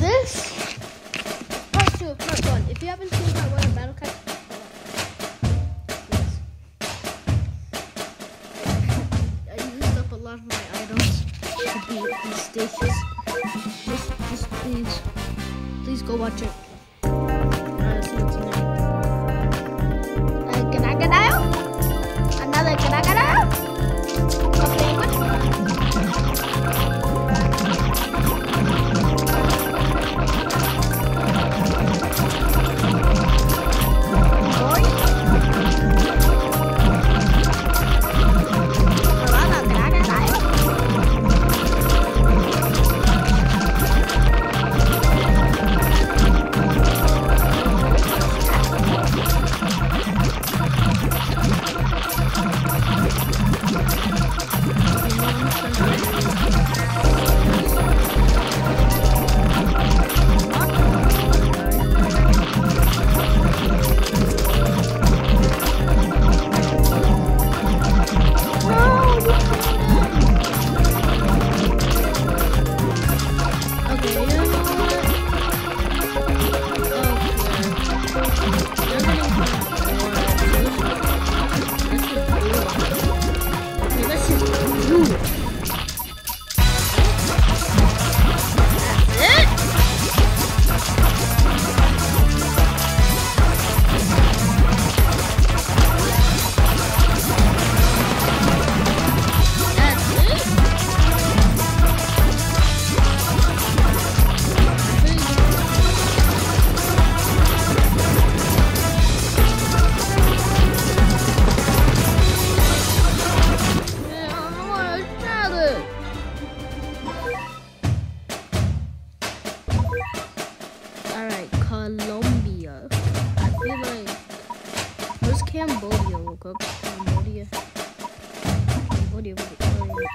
this part two of part one. If you haven't seen part one of Battle Cat, yes. I used up a lot of my items to beat these stages. Just, just please, please go watch it. よかった。Alright, Colombia. I feel like where's Cambodia real quick? Cambodia. Cambodia be Cambodia.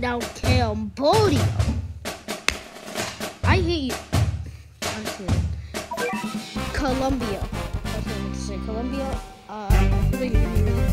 Now Cambodia. I hate you. I'm. Colombia. That's what I meant to say. Colombia. Uh,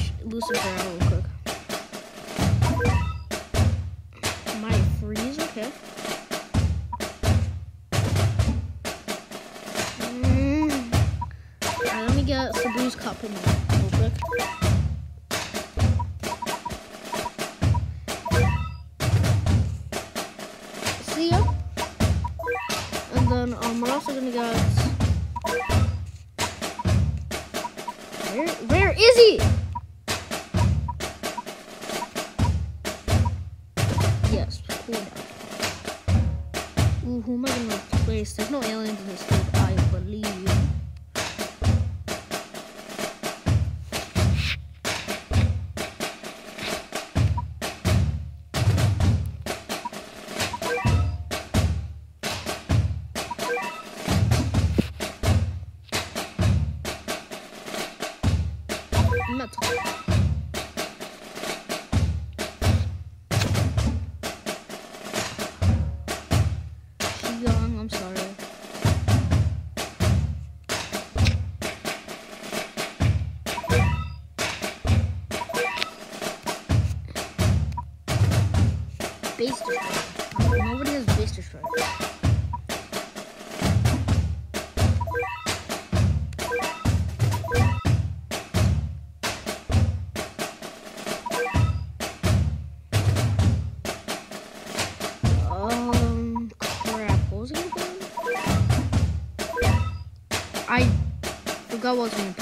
Switch Lucifer out real quick. My freeze, okay. Mm. Alright, let me get Sabu's cup in there real quick. See ya. And then um, we're also gonna get. Where, where is he? There's base destroyer. Nobody has base destroyer. Um, crap. I gonna? I forgot what gonna.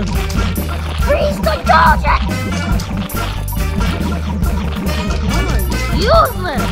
him! Freeze the Georgia! Useless!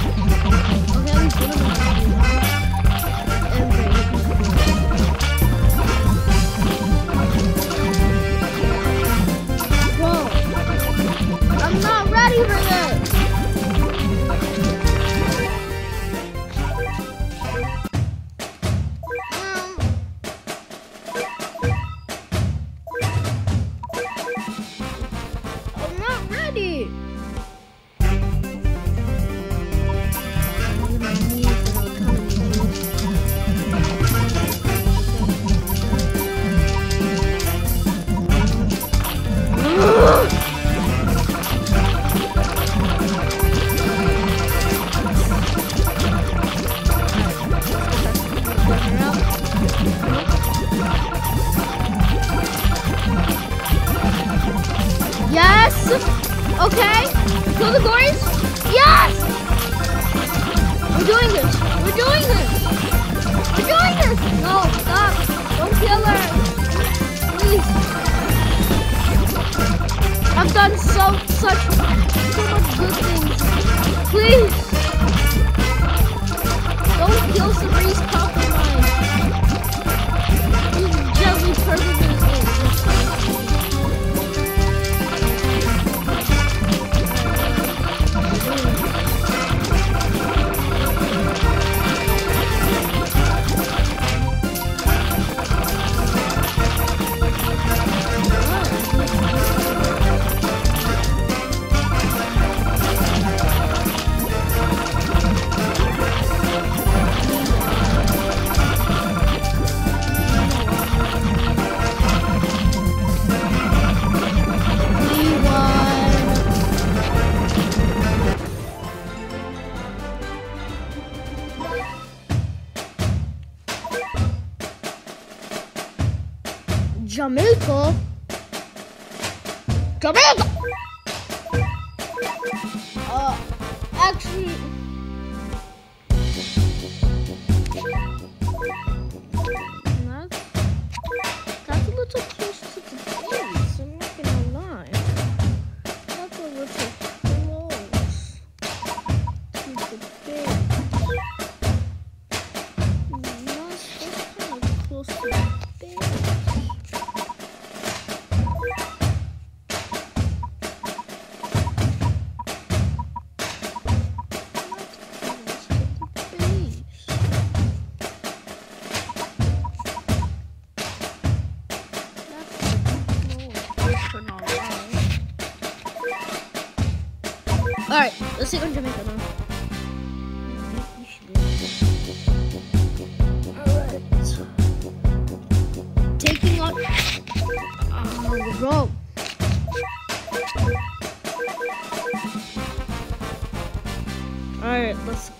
Come in! Take on Jamaica now. Taking on oh, bro. Alright, let's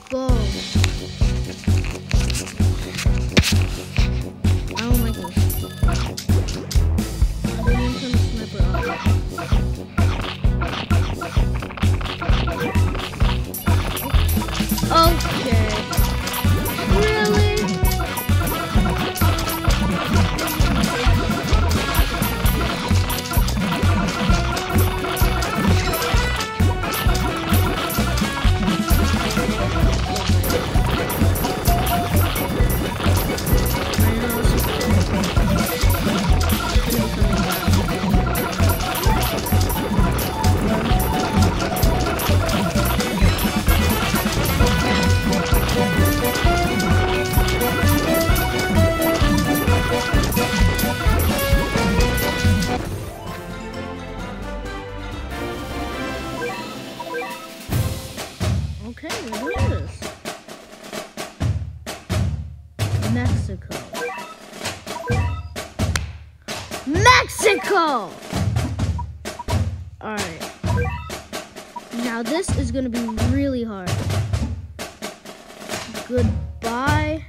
Goodbye,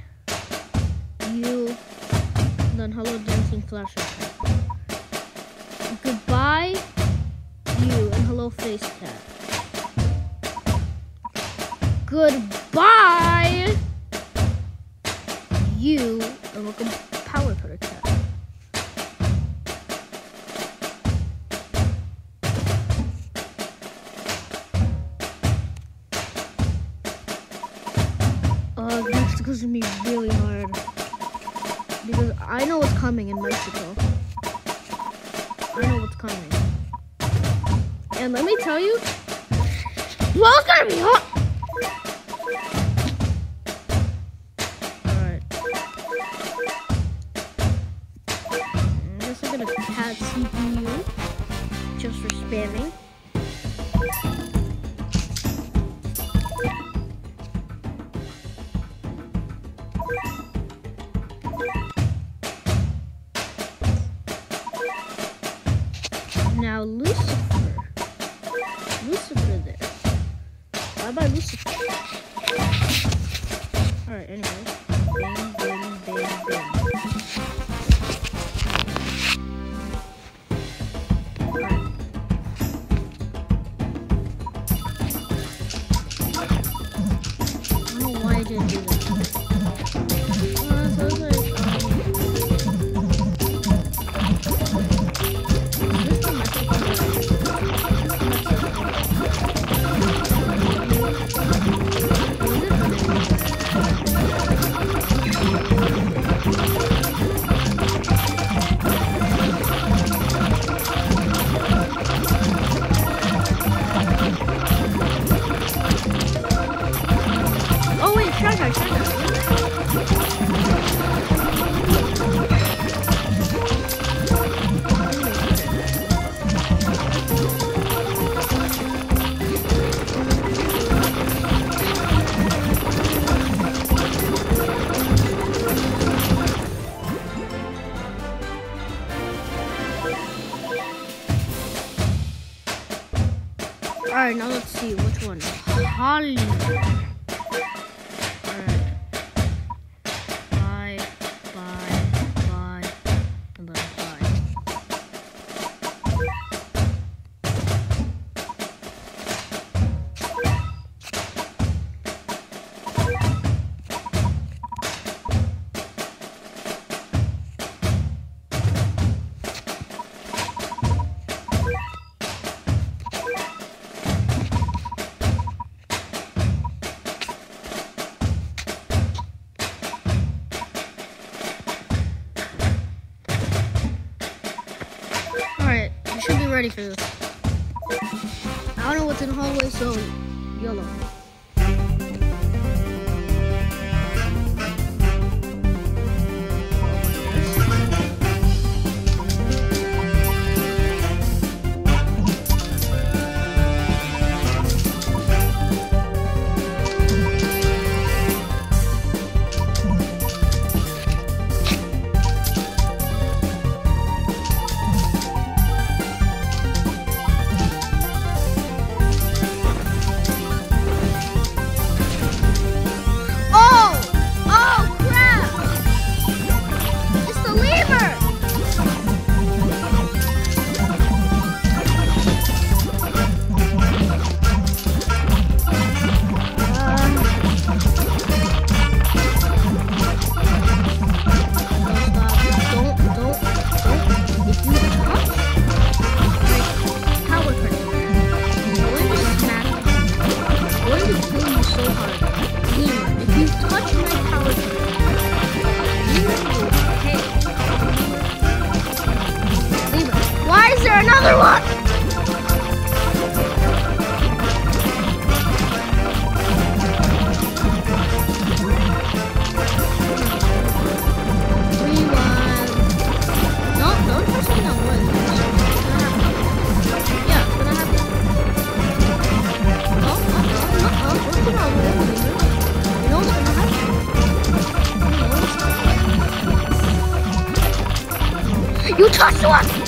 you. Then hello, dancing flash. Goodbye, you, and hello, face cat. Goodbye, you, and welcome power cutter cat. Uh, Mexico's gonna be really hard. Because I know what's coming in Mexico. I know what's coming. And let me tell you, it's gonna be hot. Alright. I guess I'm gonna cat CPU just for spamming. Ready for this. I don't know what's in the hallway, so YOLO. Talk to us!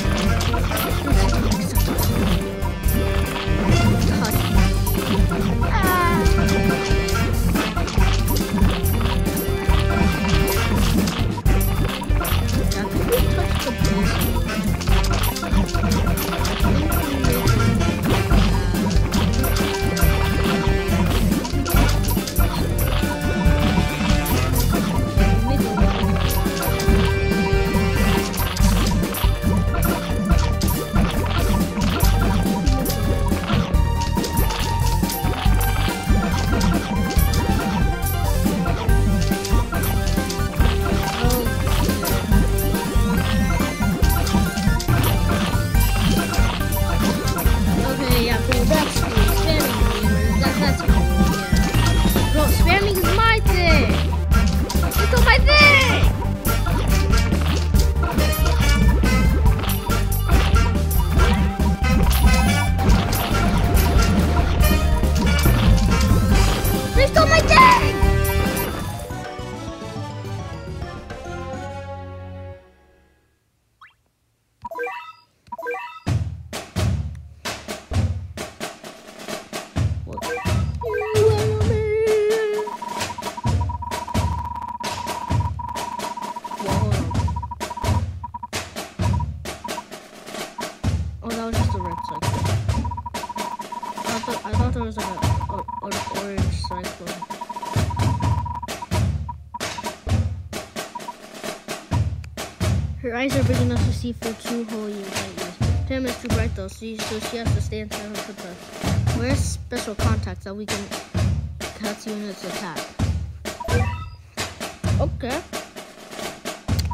eyes are big enough to see for two whole years. Tim is too bright though, so, you, so she has to stay inside her crypto. Wear special contacts that we can cut units attack. Okay.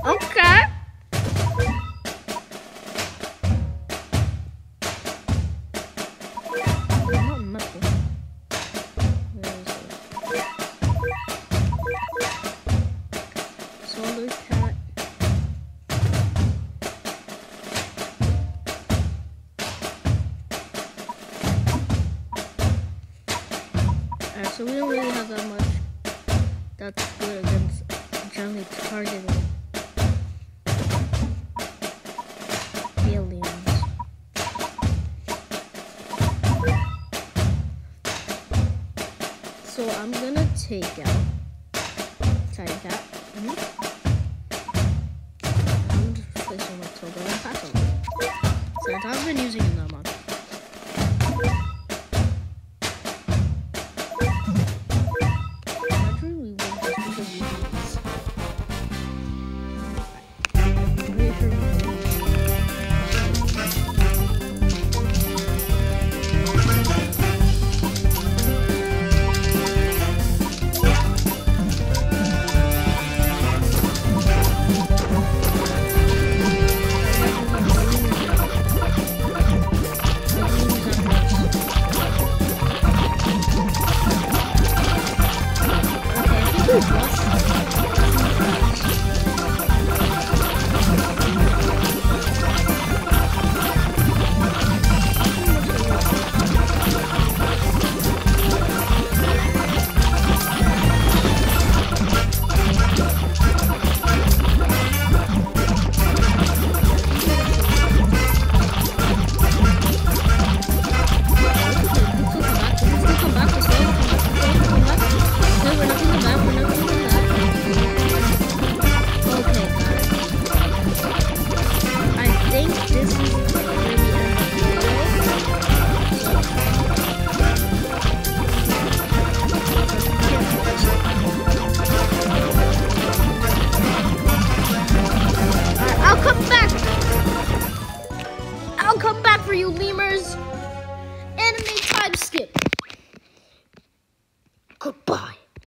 Okay. weapons generally targeting aliens. So I'm gonna take out, type that. Mm -hmm.